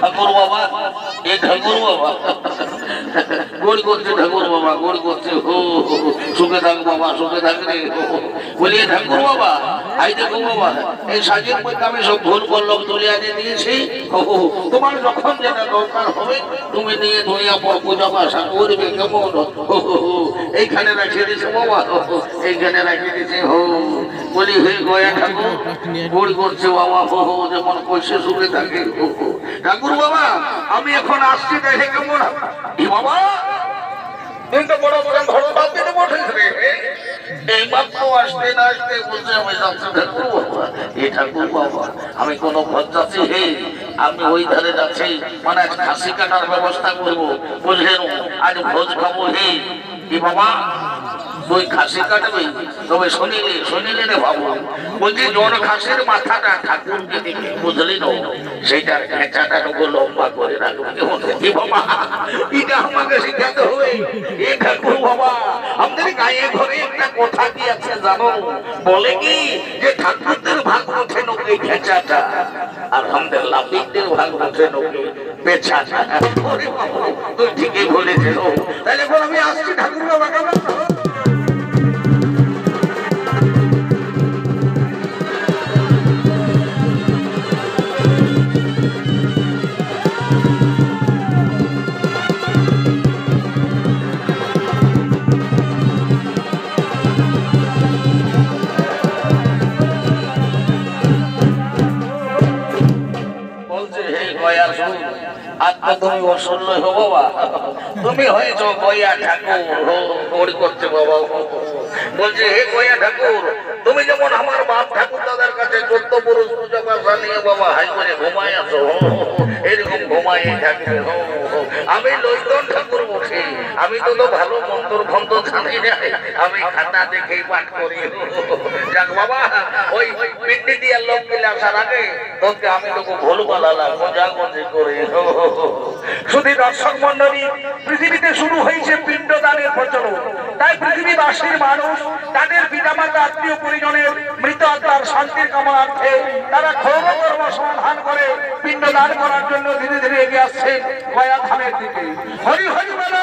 ঠাকুর বাবা, এ ঠাকুর বাবা। গোড় করছে ঠাকুর বাবা গোড় করছে ও সুখে থাক বাবা, সুখে থাক রে বলি ঠাকুর বাবা। বাবা এই মধ্যে আমি সব দিয়েছি তোমার যখন দরকার তুমি নিয়ে এইখানে দিছে বাবা এইখানে দিছে বলি ঠাকুর করছে বাবা হো থাকে। ঠাকুর বাবা আমি এখন আসছি দেখে কেমন বাবা বড় বড় ঘর বাদ দিতে বসিস রে এই মাত্র আসতে না আসতে বলছে আমি যাচ্ছি এ ঠাকুর বাবা, আমি কোন ঘর যাচ্ছি হে আমি ওই ধারে যাচ্ছি মানে খাসি কাটার ব্যবস্থা করব, বুঝলেন? আজ ভোজ খাব হে। কি বাবা? তুই খাসি কাটবি। তবে শুনিলে শুনিলে রে বাবু বলছি জন খাসির মাথাটা ঠাকুরকে দেখে বুঝলি না সেইটার খেঁচাটা লম্বা করে রাখবি বাবা? এটা আমাকে শিখাতে হবে। এ ঠাকুর বাবা, আমাদের গায়ে ঘরে একটা কথা কি আছে জানো? বলে কি যে ঠাকুরদের ভাগ ওঠে নৌকে খেঁচাটা, আর আমাদের লাপিকদের ভাগ ওঠে নৌকে পেছাটা ওরে বাবা, তুই ঠিকই বলেছিস। তাহলে এখন আমি আসছি ঠাকুর বাবা, কেমন তো হো বাবা। তুমি হয়েছ গয়া ঠাকুর। করছে বাবা বলছে হে গয়া ঠাকুর তুমি যেমন আমার বাপ ঠাকুর দাদার কাছে চোদ্দ পুরুষ পূজা পাশা নিয়ে বাবা হাই করে ঘুমায় হো, এরকম ঘুমায় হো। আমি লইতন ঠাকুর আমি তো তো ভালো মন্ত্র ভন্ত্র জানি না আমি খাতা দেখেই পাঠ করি। যাক বাবা, ওই পিন্ডি দিয়ে লোক মিলে আসার আগে তোকে আমি তোকে ভুল বালালাম মজা মজি করে। শুধু দর্শক মন্ডলী পৃথিবীতে শুরু হয়েছে পিণ্ডদানের প্রচলন তাই পৃথিবীবাসীর মানুষ, তাদের পিতামাতা, আত্মীয় পরিজনের মৃত আত্মার শান্তির কামনার্থে তারা ক্ষোভ কর্ম সমাধান করে পিণ্ডদান করার জন্য ধীরে ধীরে এগিয়ে আসছে গয়া ধামের দিকে হরি হরি বল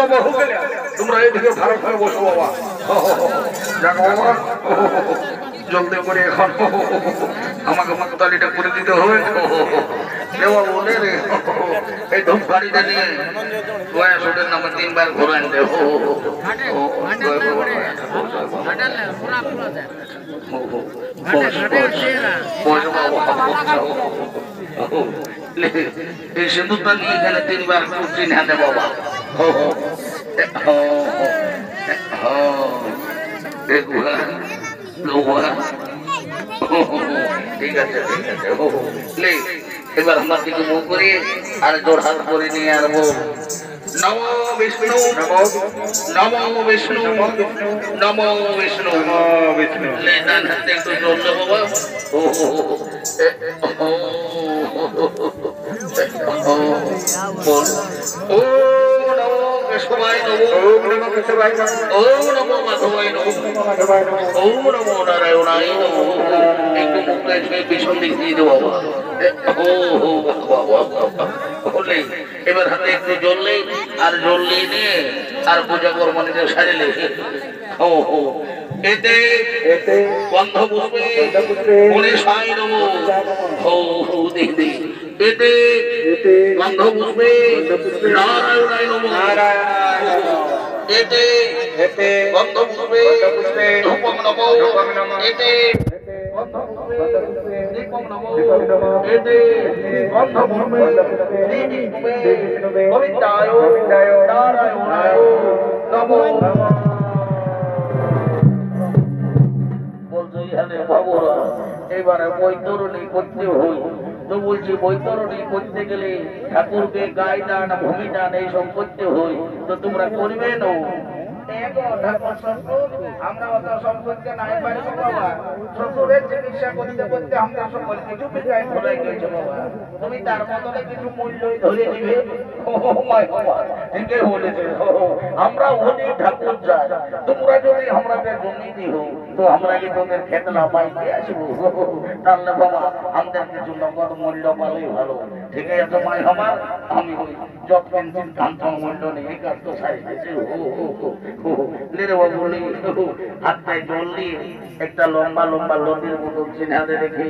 দেখো বহু গেলে তোমরা এইদিকে ভালো করে বসো বাবা দেখো বাবা জলদি করে এখন আমাকে মাতালিটা করে দিতে হবে দেওয়া বলে রে এই ধূপ গাড়িটা নিয়ে গোয়া সুটের নামে তিনবার বাবা। বস, বস, বস বাবা, এই সিঁদুরটা নিয়ে এখানে তিনবার চিনে দে বাবা ঠিক আছে ঠিক আছে এবার আমার দিকে মুখ করে আর জোর হাত করে নিয়ে আর বল নম বিষ্ণু নম বিষ্ণু নম বিষ্ণু নম কেশবায় নম একটু দেবো বাবা ও এবার হাতে একটু জ্বললে আর জ্বললে নিয়ে আর পূজা কর্ম নিজে সারিলে ও ও এতে গন্ধ পুষ্পে গণেশায় নমো। দেখ এতে গন্ধ পুষ্পে নারায়ণায় নমো। এতে গন্ধ পুষ্পে ধূপম নমো। এতে গন্ধ পুষ্পে বাবুরা এবারে বৈতরণী করতে হই তো বলছি, বৈতরণী করতে গেলে ঠাকুরকে গায়ে দান ভূমি দান এইসব করতে হই তো তোমরা করবে না আমরা অত সম্পর্কে নাই পারি বাবা শ্বশুরের চিকিৎসা করতে করতে আমরা সকল কিছু বিদায় ভুলে গেছে বাবা তুমি তার বদলে কিছু মূল্যই ধরে নিবে ও ঠিকই বলেছে আমরা ওলি ঠাকুর যাই তোমরা যদি আমাদের জমি দিও তো আমরা কি তোদের খেতনা পাইতে আসব তাহলে বাবা আমাদের কিছু নগদ মূল্য পালেই ভালো ঠিক আছে মাই আমার আমি ওই যত পেন্সিল কাঞ্চন মূল্য নেই কাজ তো সাইতেছে ও ও ও ও বাবু ও, হাতটায় দিয়ে একটা লম্বা লম্বা লতির মতো চিনাতে রেখে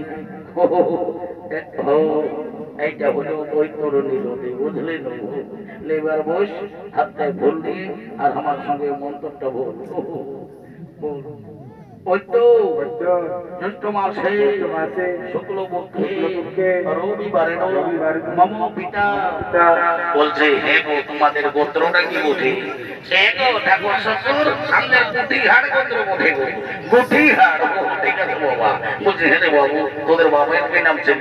দিয়ে আর আমার সঙ্গে মন্তরটা বল। ও, জ্যৈষ্ঠ মাসে। শুক্লপক্ষে। রবিবারে মম পিতা। বলছে হে গো তোমাদের গোত্রটা কি বুঝি সে গো ঠাকুর শ্বশুর আমাদের গুটিহাট গোত্র বোধে গো। গুটিহাট ঠিক আছে বাবা? বলছে হে রে বাবু তোদের নাম ছিল?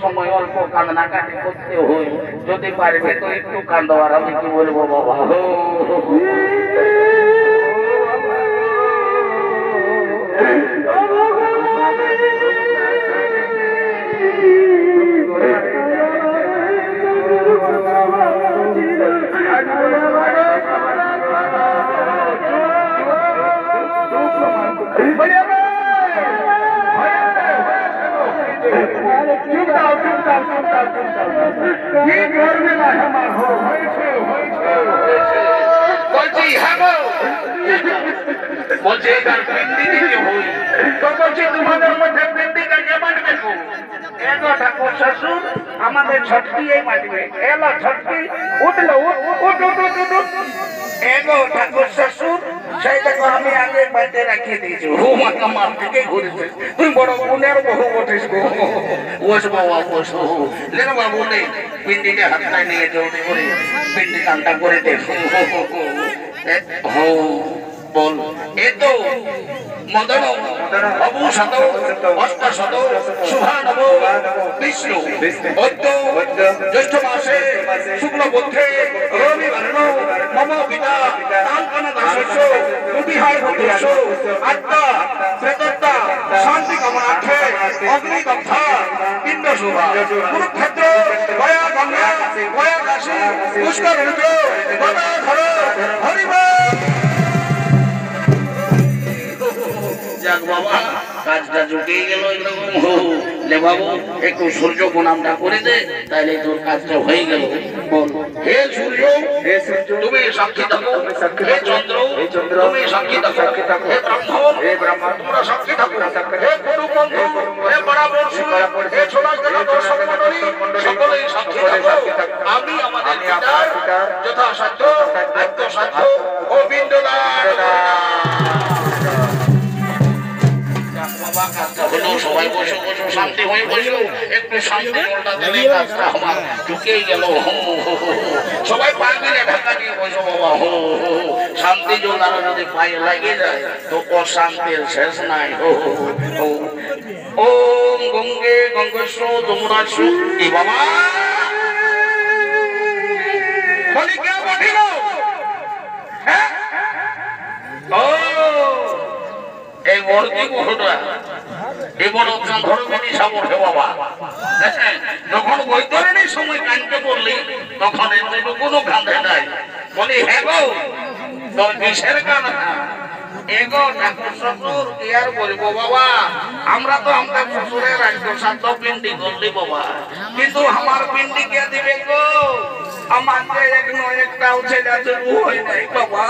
সময় অল্প কান্নাকাটি করতে হই যদি পারবে তো একটু কান্দো আর আমি কি বলব বাবা? আমাদের ছটকি এই। এগো ঠাকুর শ্বশুর, সেই আমি আগে রাখিয়ে দিয়েছি। ও মা আমার থেকে ঘুরেছে। তুই বড় বোনের বহু উঠিস গো। ওস বাবা ওস লে না বাবু নে, পিন্ডিকে হাতটায় নিয়ে জলদি করে। পিন্ডি কান্তা করে দেখো। হো বল। এ তো মদন, বাবু শত, অষ্ট শত, শুভানব, বিষ্ণু, বৈদ্য, জ্যৈষ্ঠ মাসে শুক্লপক্ষে রবিবার মম পিতা কালকানা দাসস্য, কুটিহার ভূতেশ আত্মা অগ্নিদগ্ধা পিণ্ড শোভা কুরুক্ষেত্র, গয়া গঙ্গা, গয়া কাশী, পুষ্কর রুদ্র গদাধর হরিবল। বাবা কাজটা জুটিয়ে গেল এরকম হো লে বাবু একটু সূর্য প্রণামটা করে দে তাহলে তোর কাজটা হয়ে গেল। বল। হে সূর্য হে সূর্য, তুমি সাক্ষী থাকো। হে চন্দ্র হে চন্দ্র, তুমি সাক্ষী থাকো। হে ব্রাহ্মণ হে ব্রাহ্মণ, তোমরা সাক্ষী থাকো। হে হে গুরুবন্ধু, হে পরামর্শী হে ছোট দর্শক ঢুকেই গেল। সবাই পা মিলে ঢাকা দিয়ে বসো বাবা হো। শান্তি জোলারা যদি পায়ে লাগে যায় তো অশান্তির শেষ নাই। হো হো, হো, হো। ওম গঙ্গে গঙ্গেশ্বর যমুনাশ্ব এ বাবা বলি কে বলিল হ্যাঁ ও এই যখন সময় বললি তখন কোনো নাই। গো আর বলব বাবা? আমরা তো আমরা শ্বশুরের রাজ্য সাধ্য পিন্ডি করলি বাবা। কিন্তু আমার পিন্ডি কে দিবে গো? আমার এক নয় একটাও ছেলে বাবা।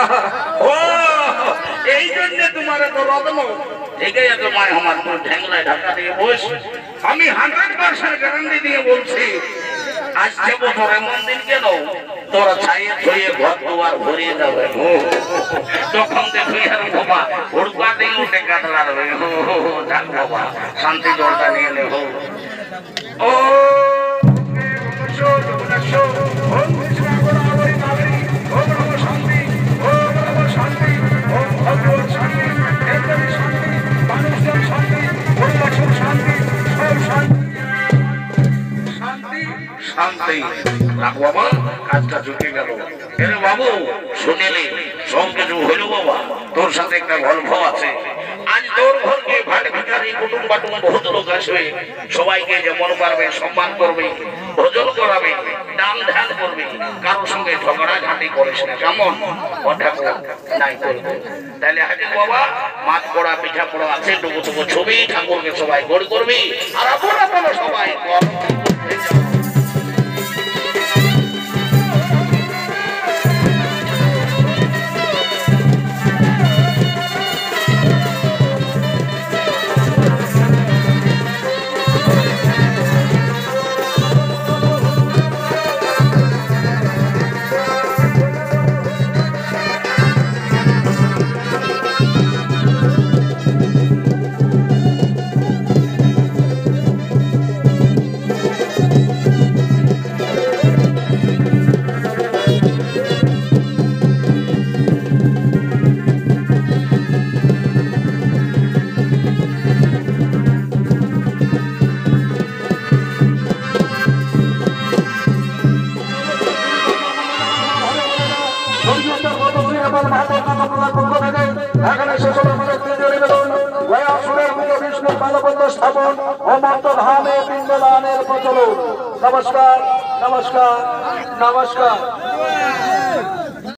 এই জন্য তোমার তো রত্ন এটাই তো মায় আমার তোর ঢাকা দিয়ে বস। আমি হান্ড্রেড পার্সেন্ট গ্যারান্টি দিয়ে বলছি আজকে বছর এমন দিন কেন? ছুঁয়ে ঘর দুয়ার যাবে বাবা শান্তি জলটা নিয়ে নে হো ও শান্তি রাখ বাবা, কাজটা চুকে গেল। এরে বাবু, শুনিলি সব কিছু হইল বাবা। তোর সাথে একটা গল্প আছে। আজ তোর ঘরকে ভাট ভিখারি, কুটুম বাটুম বহুত লোক আসবে। সবাইকে যেমন পারবে, সম্মান করবে, ভোজন করাবে দান ধ্যান করবে। কারোর সঙ্গে ঝগড়া ঝাঁটি করিস না। কেমন? নাই করবে। তাহলে হাজির বাবা, মাছ পোড়া, পিঠা পোড়া আছে, টুকু টুকু ছবি, ঠাকুরকে সবাই গোল করবি। আর আপন আপন সবাই কর। স্থাপন ও মন্ত্র ভাবে পিণ্ডদানের প্রচলন। নমস্কার নমস্কার নমস্কার।